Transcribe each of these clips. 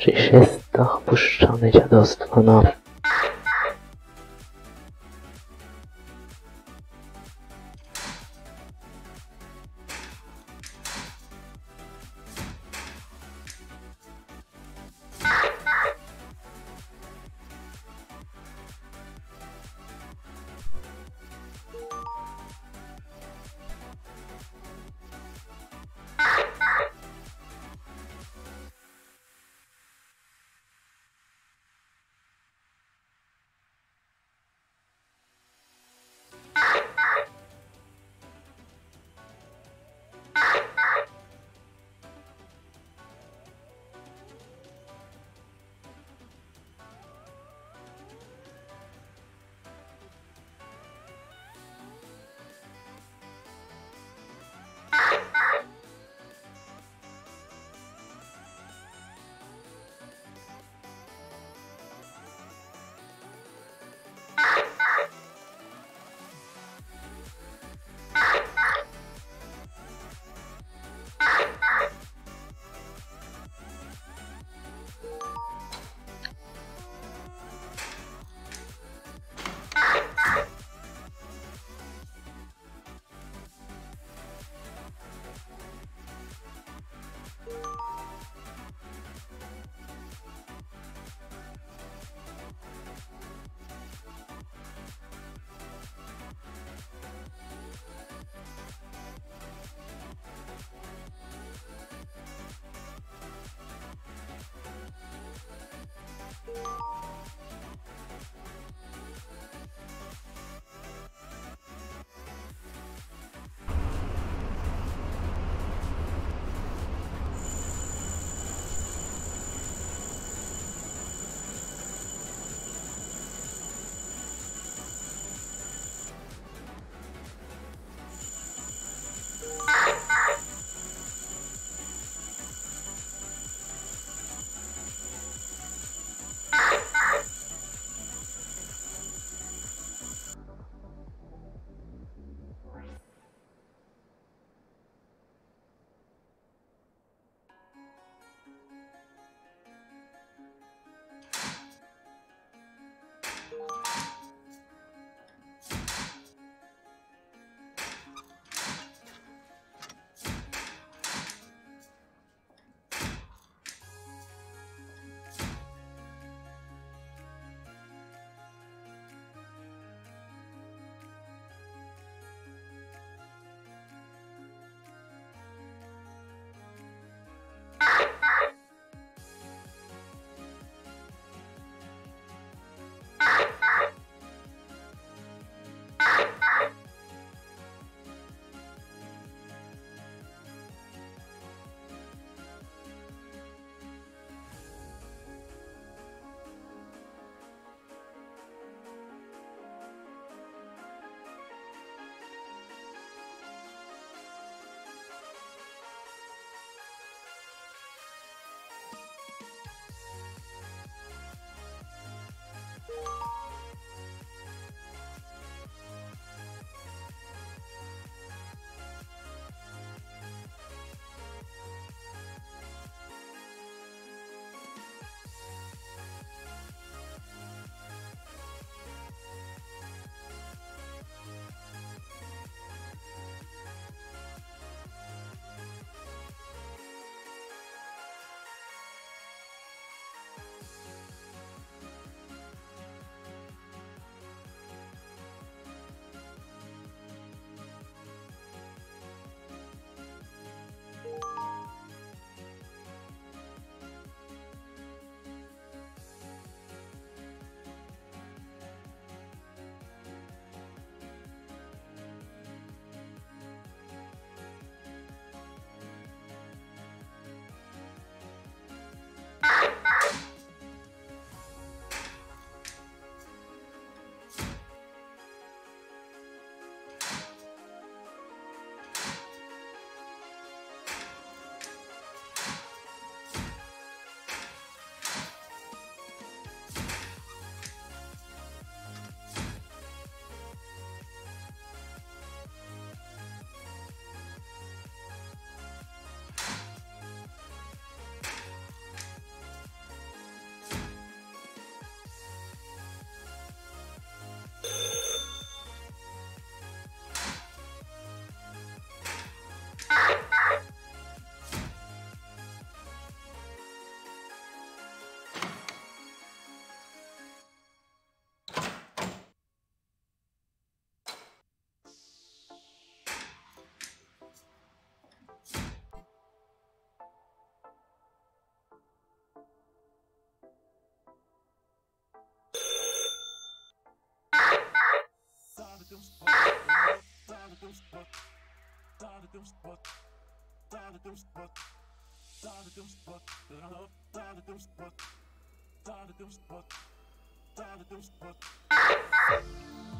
Czyż jest to opuszczone dziadostwo, no. spot, down at them spot, down at them spot, down at them spot that I love, down at them spot, down at them spot, down at them spot.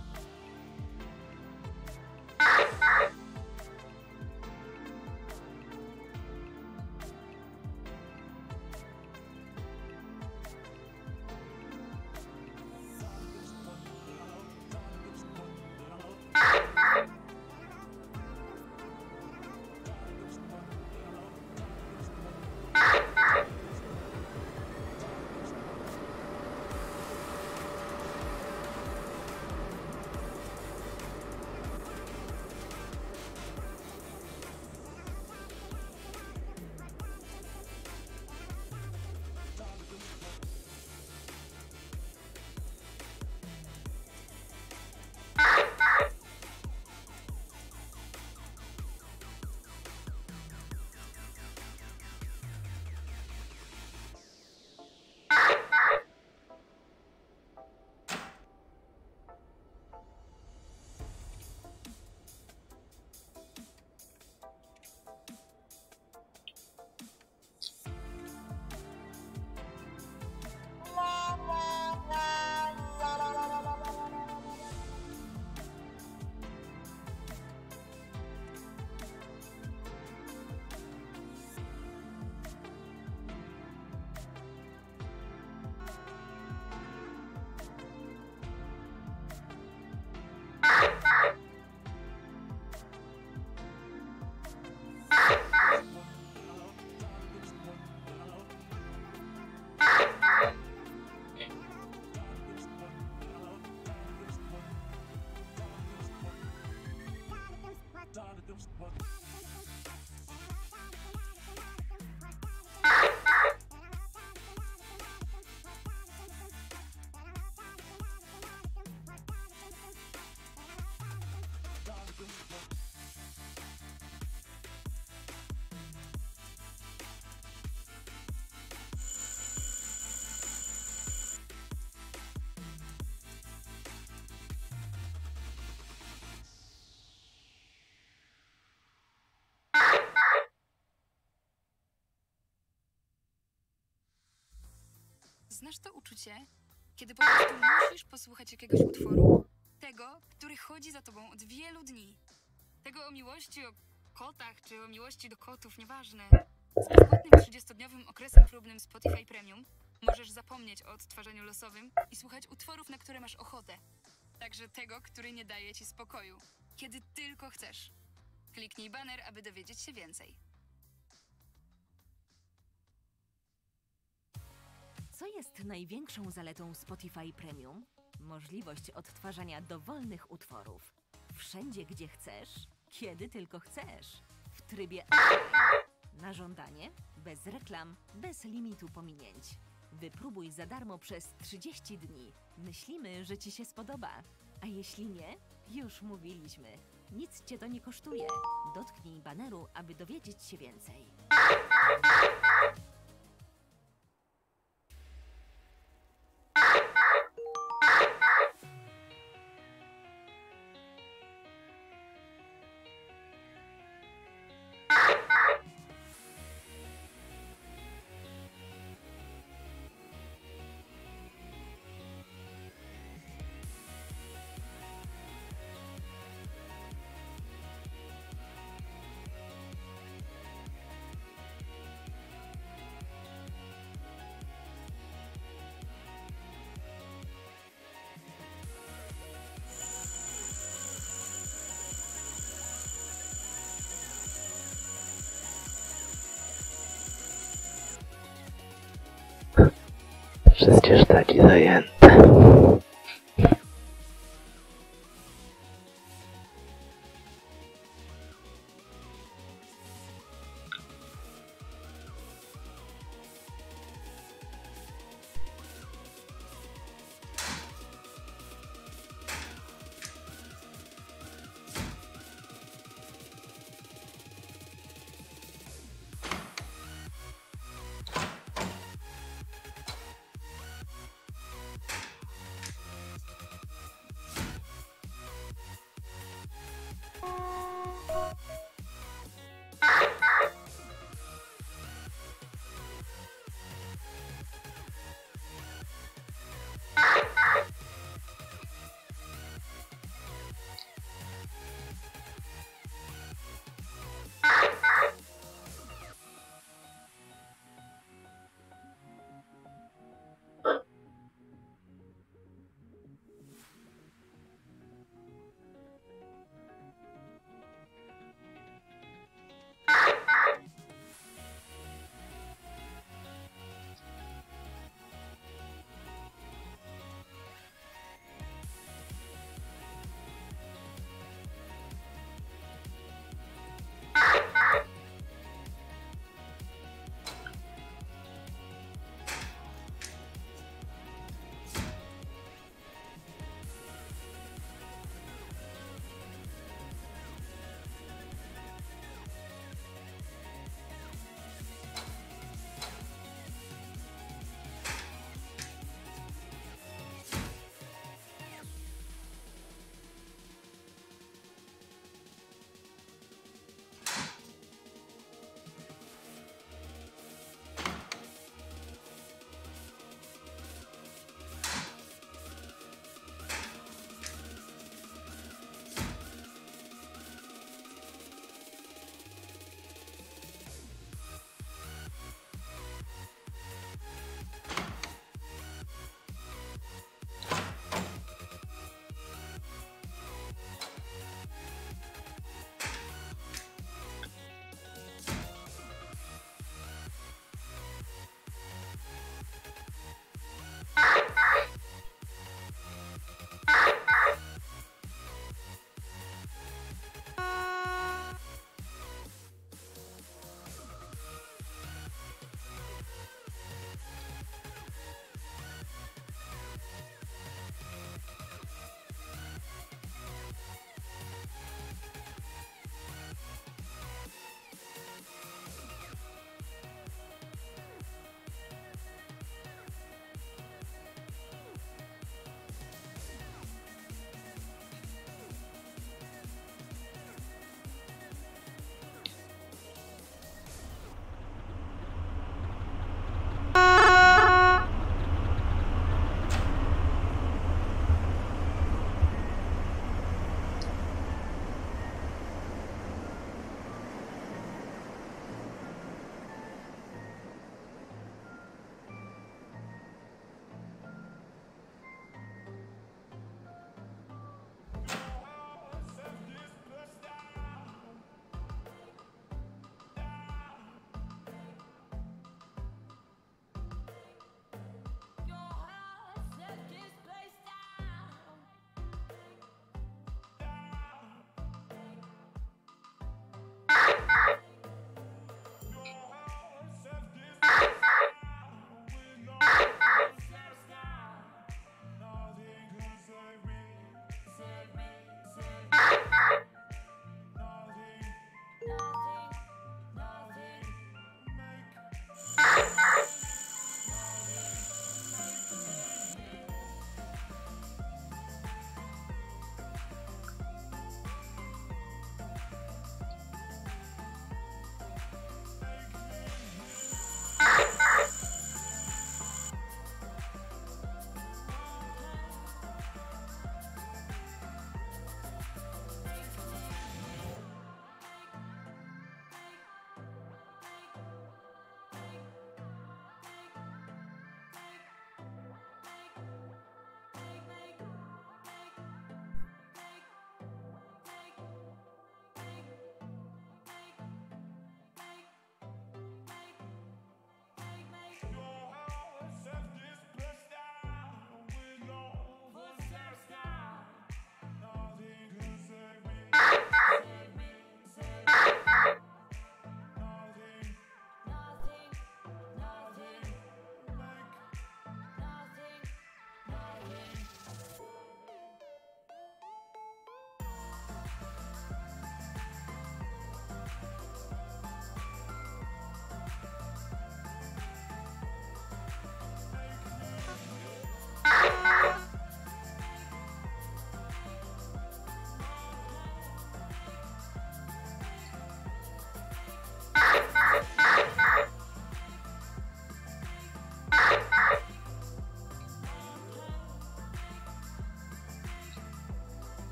Znasz to uczucie, kiedy po prostu musisz posłuchać jakiegoś utworu? Tego, który chodzi za tobą od wielu dni. Tego o miłości o kotach, czy o miłości do kotów, nieważne. Z bezpłatnym 30-dniowym okresem próbnym Spotify Premium możesz zapomnieć o odtwarzaniu losowym i słuchać utworów, na które masz ochotę. Także tego, który nie daje ci spokoju. Kiedy tylko chcesz. Kliknij banner, aby dowiedzieć się więcej. Jest największą zaletą Spotify Premium? Możliwość odtwarzania dowolnych utworów. Wszędzie, gdzie chcesz, kiedy tylko chcesz. W trybie na żądanie, bez reklam, bez limitu pominięć. Wypróbuj za darmo przez 30 dni. Myślimy, że Ci się spodoba. A jeśli nie, już mówiliśmy. Nic Cię to nie kosztuje. Dotknij baneru, aby dowiedzieć się więcej. 就是他，纪大爷。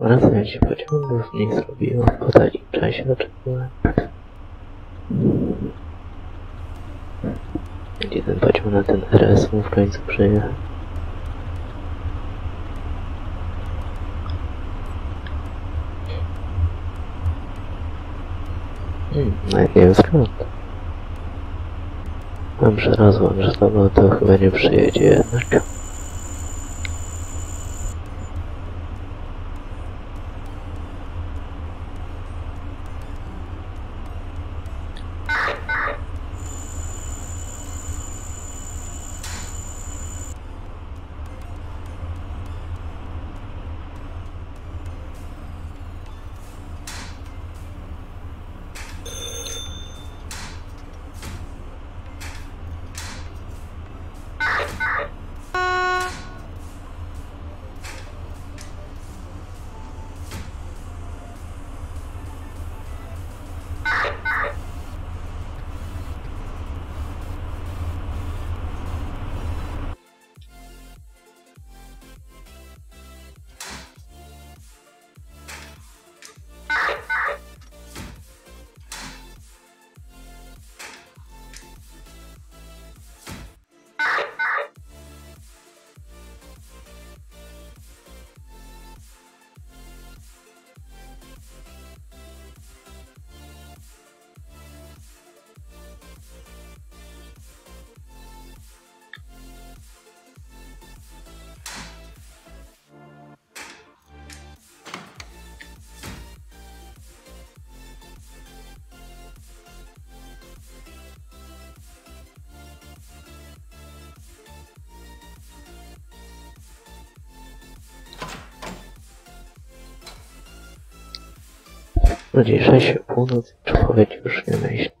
Wracając się pociągów nie zrobiło w odpowiednim czasie oczekiwałem. Gdzie ten pociąg na ten RS mu w końcu przyjechał? Hmm, nie wiem skąd. Mam przerozłam, że to, to chyba nie przyjedzie jednak. O dzisiejszej północ człowiek już nie myśli.